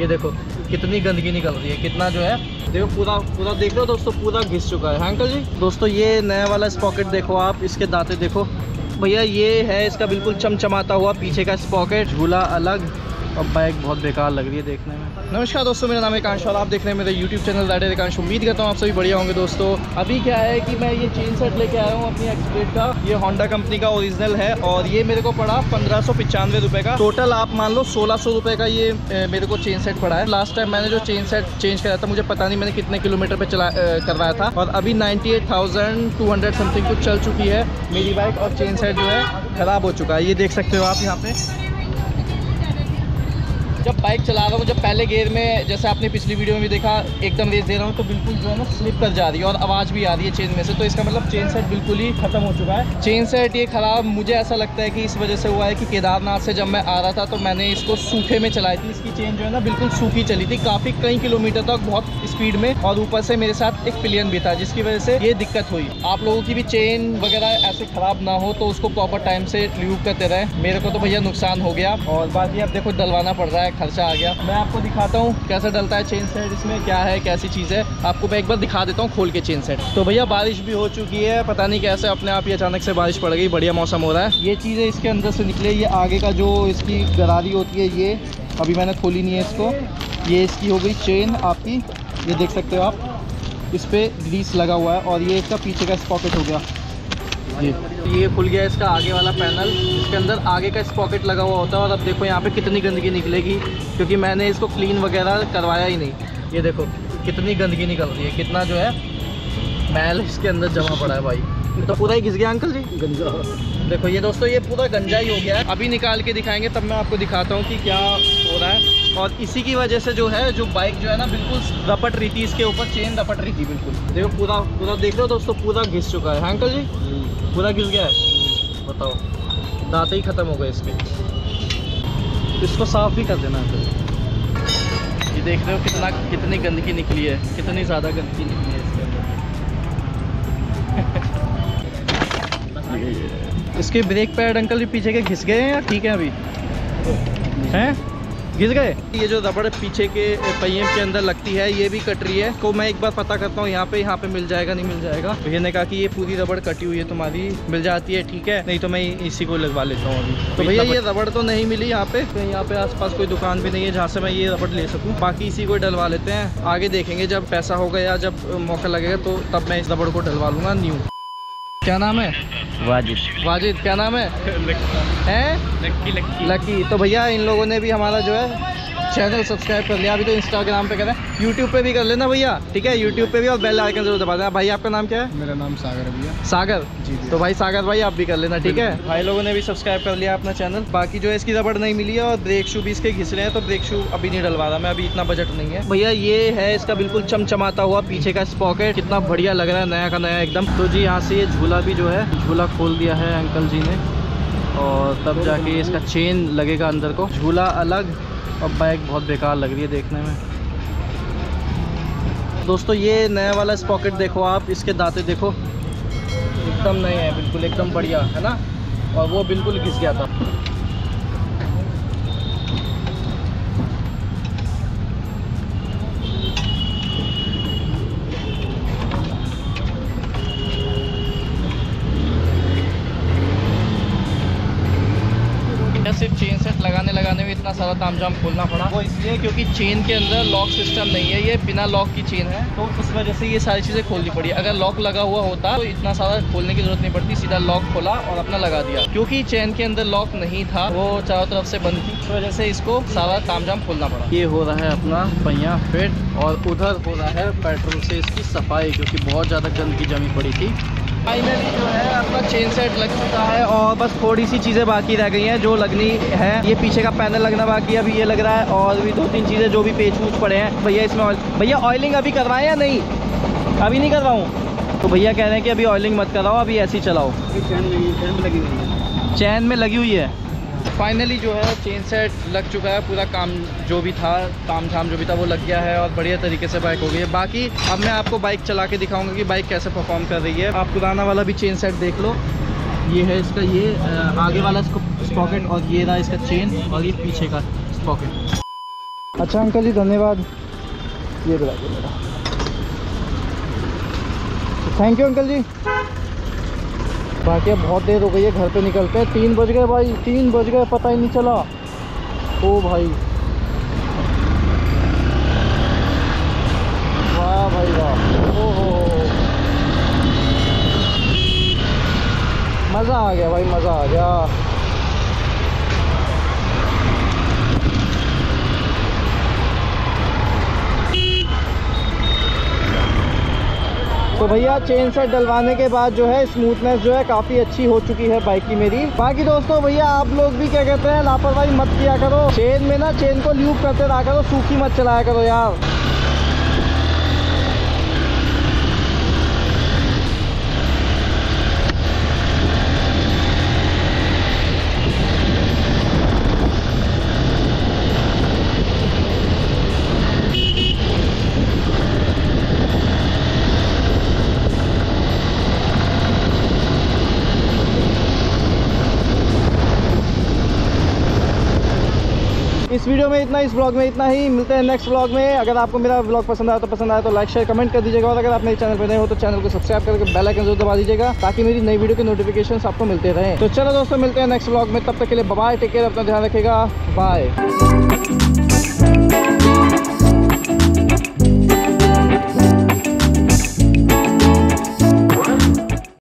ये देखो, कितनी गंदगी निकल रही है, कितना जो है। देखो, पूरा पूरा देख लो दोस्तों, पूरा घिस चुका है। हाँ अंकल जी? दोस्तों, ये नया वाला स्पॉकेट देखो आप, इसके दांते देखो। भैया, ये है, इसका बिल्कुल चमचमाता हुआ पीछे का स्पॉकेट, झूला अलग। और बाइक बहुत बेकार लग रही है देखने में। नमस्कार दोस्तों, मेरा नाम है कांश और आप देख रहे हैं मेरे यूट्यूब चैनल राइडर एकांश उम्मीद करता हूँ आप सभी बढ़िया होंगे दोस्तों। अभी क्या है कि मैं ये चेन सेट लेके आया हूँ अपनी एक्सप्लेट का। ये होंडा कंपनी का ओरिजिनल है और ये मेरे को पड़ा पंद्रह सौ का। टोटल आप मान लो सोलह सौ का ये मेरे को चेन सेट पड़ा है। लास्ट टाइम मैंने जो चेन सेट चेंज कराया था, मुझे पता नहीं मैंने कितने किलोमीटर पर चला करवाया था। और अभी ninety eight thousand two hundred something कुछ चल चुकी है मेरी बाइक और चेन सेट जो है ख़राब हो चुका है। ये देख सकते हो आप यहाँ पे। जब बाइक चला रहा हूँ जब पहले गेयर में, जैसे आपने पिछली वीडियो में भी देखा, एकदम रेस दे रहा हूँ तो बिल्कुल जो है ना स्लिप कर जा रही है और आवाज़ भी आ रही है चेन में से। तो इसका मतलब चेन सेट बिल्कुल ही खत्म हो चुका है। चेन सेट ये ख़राब, मुझे ऐसा लगता है कि इस वजह से हुआ है कि केदारनाथ से जब मैं आ रहा था तो मैंने इसको सूखे में चलाई थी। इसकी चेन जो है ना, बिल्कुल सूखी चली थी। काफ़ी कई किलोमीटर तक बहुत स्पीड में और ऊपर से मेरे साथ एक पिलियन भी था, जिसकी वजह से ये दिक्कत हुई। आप लोगों की भी चेन वगैरह ऐसे ख़राब ना हो तो उसको प्रॉपर टाइम से रिव्यू करते रहे। मेरे को तो भैया नुकसान हो गया। और बाकी अब देखो, डलवाना पड़ रहा है। खर्चा आ गया। मैं आपको दिखाता हूँ कैसे डलता है चेन सेट इसमें क्या है, कैसी चीज़ है। आपको मैं एक बार दिखा देता हूँ खोल के चेन सेट तो भैया, बारिश भी हो चुकी है। पता नहीं कैसे अपने आप ही अचानक से बारिश पड़ गई, बढ़िया मौसम हो रहा है। ये चीज़ें इसके अंदर से निकले। ये आगे का जो इसकी गरारी होती है, ये अभी मैंने खोली नहीं है इसको। ये इसकी हो गई चेन आपकी। ये देख सकते हो आप। इस पर ग्रीस लगा हुआ है और ये इसका पीछे का स्पॉकेट हो गया। ये ये खुल गया इसका आगे वाला पैनल। इसके अंदर आगे का इस पॉकेट लगा हुआ होता है और अब देखो यहाँ पे कितनी गंदगी निकलेगी क्योंकि मैंने इसको क्लीन वगैरह करवाया ही नहीं। ये देखो कितनी गंदगी निकल रही है कितना जो है मैल इसके अंदर जमा पड़ा है भाई। तो पूरा ही घिस गया अंकल जी? गंजा। देखो ये दोस्तों ये पूरा गंजा ही हो गया है। अभी निकाल के दिखाएँगे तब मैं आपको दिखाता हूँ कि क्या हो रहा है। और इसी की वजह से जो है, जो बाइक जो है ना, बिल्कुल रपट रही थी, इसके ऊपर चेन रपट रही थी बिल्कुल। देखो, पूरा पूरा देख रहे हो दोस्तों, पूरा घिस चुका है। हाँ अंकल जी? पूरा घिस गया है? बताओ, दांत ही ख़त्म हो गए इसके। इसको साफ़ भी कर देना अंकल ये देख रहे हो कितना, कितनी गंदगी निकली है, कितनी ज़्यादा गंदगी निकली है इसके अंदर। इसके ब्रेक पैड अंकल जी, पीछे के घिस गए हैं या ठीक है अभी? हैं? घिस गए? ये जो रबड़ पीछे के पहिए के अंदर लगती है ये भी कट रही है। तो मैं एक बार पता करता हूँ यहाँ पे यहाँ पे मिल जाएगा नहीं मिल जाएगा। भैया ने कहा कि ये पूरी रबड़ कटी हुई है तुम्हारी मिल जाती है ठीक है। नहीं तो मैं इसी को लगवा लेता हूँ अभी। तो भैया ये रबड़ तो नहीं मिली यहाँ पे। तो यहाँ पे आसपास कोई दुकान भी नहीं है जहाँ से मैं ये रबड़ ले सकूँ। बाकी इसी को डलवा लेते हैं। आगे देखेंगे जब पैसा होगा या जब मौका लगेगा तो तब मैं इस रबड़ को डलवा लूँगा न्यू। क्या नाम है? वाजिद। वाजिद क्या नाम है? हैं? लकी लक्की। लकी तो भैया इन लोगों ने भी हमारा जो है चैनल सब्सक्राइब कर लिया। अभी तो इंस्टाग्राम पे करें यूट्यूब पे भी कर लेना भैया ठीक है? यूट्यूब पे भी और बेल आइकन ज़रूर दबा देना। भाई आपका नाम क्या है? मेरा नाम सागर भैया। सागर? जी। तो भाई सागर भाई आप भी कर लेना ठीक है? भाई लोगों ने भी सब्सक्राइब कर लिया अपना चैनल बाकी जो है इसकी रबड़ नहीं मिली है और ब्रेक शू भी इसके घिस रहे हैं तो ब्रेक शू अभी नहीं डलवा रहा। मैं अभी इतना बजट नहीं है। भैया ये है इसका बिल्कुल चमचमाता हुआ पीछे का स्पॉकेट कितना बढ़िया लग रहा है नया का नया एकदम। तो जी यहाँ से ये झूला भी जो है झूला खोल दिया है अंकल जी ने। और तब जाके इसका चेन लगेगा अंदर को। झूला अलग और बाइक बहुत बेकार लग रही है देखने में। दोस्तों, ये नया वाला स्पॉकेट देखो आप, इसके दाते देखो। एकदम नए हैं, बिल्कुल, एकदम बढ़िया, है ना? और वो बिल्कुल घिस गया था। सिर्फ़ चेन सेट लगाने लगाने में इतना सारा तामझाम खोलना पड़ा। वो इसलिए क्योंकि चेन के अंदर लॉक सिस्टम नहीं है ये बिना लॉक की चेन है। तो उस वजह से ये सारी चीज़ें खोलनी पड़ी। अगर लॉक लगा हुआ होता तो इतना सारा खोलने की ज़रूरत नहीं पड़ती। सीधा लॉक खोला और अपना लगा दिया। क्योंकि चेन के अंदर लॉक नहीं था वो चारों तरफ़ से बंद थी। वजह से इसको सारा तामझाम खोलना पड़ा। ये हो रहा है अपना पहिया फिट और उधर हो रहा है पेट्रोल से इसकी सफ़ाई क्योंकि बहुत ज़्यादा गंदगी जमी पड़ी थी। फाइनली जो है अपना चेन सेट लग चुका है और बस थोड़ी सी चीज़ें बाकी रह गई हैं जो लगनी है। ये पीछे का पैनल लगना बाकी है अभी ये लग रहा है और भी दो तीन चीज़ें जो भी पेच वूच पड़े हैं। भैया इसमें ऑयल भैया ऑयलिंग अभी करवाएँ या नहीं? अभी नहीं करवाऊँ। तो भैया कह रहे हैं कि अभी ऑयलिंग मत कराओ अभी ऐसे ही चलाओ। चैन में लगी हुई है। चैन में लगी हुई है? फाइनली जो है चेन सेट लग चुका है, पूरा काम जो भी था काम झाम जो भी था, वो लग गया है और बढ़िया तरीके से बाइक हो गई है। बाकी अब मैं आपको बाइक चला के दिखाऊँगा कि बाइक कैसे परफॉर्म कर रही है। आप पुराना वाला भी चेन सेट देख लो। ये है इसका, ये आगे वाला स्पॉकेट और ये रहा इसका चेन और ये पीछे का स्पॉकेट अच्छा अंकल जी, धन्यवाद। ये दो मेरा। Thank you uncle ji. बाकी अब बहुत देर हो गई है घर पे निकलते हैं तीन बज गए भाई, तीन बज गए, पता ही नहीं चला। ओ भाई। वाह भाई वाह। हो मज़ा आ गया भाई, मज़ा आ गया। तो भैया चेन सेट डलवाने के बाद जो है स्मूथनेस जो है, काफ़ी अच्छी हो चुकी है बाइक की मेरी। बाकी दोस्तों, भैया, आप लोग भी क्या कहते हैं, लापरवाही मत किया करो। चेन में ना चेन को ल्यूब करते रहा करो, सूखी मत चलाया करो यार। इस वीडियो में इतना, इस ब्लॉग में इतना ही। मिलते हैं नेक्स्ट ब्लॉग में। अगर आपको मेरा ब्लॉग पसंद आया तो पसंद आया तो लाइक शेयर कमेंट कर दीजिएगा। और अगर आप मेरे चैनल पर नए हो तो चैनल को सब्सक्राइब करके बेल आइकन ज़रूर दबा दीजिएगा, ताकि मेरी नई वीडियो के नोटिफिकेशन आपको मिलते रहे। तो चलो दोस्तों, मिलते हैं नेक्स्ट ब्लॉग में। तब तक के लिए बाय टेक केयर अपना ध्यान रखेगा बाय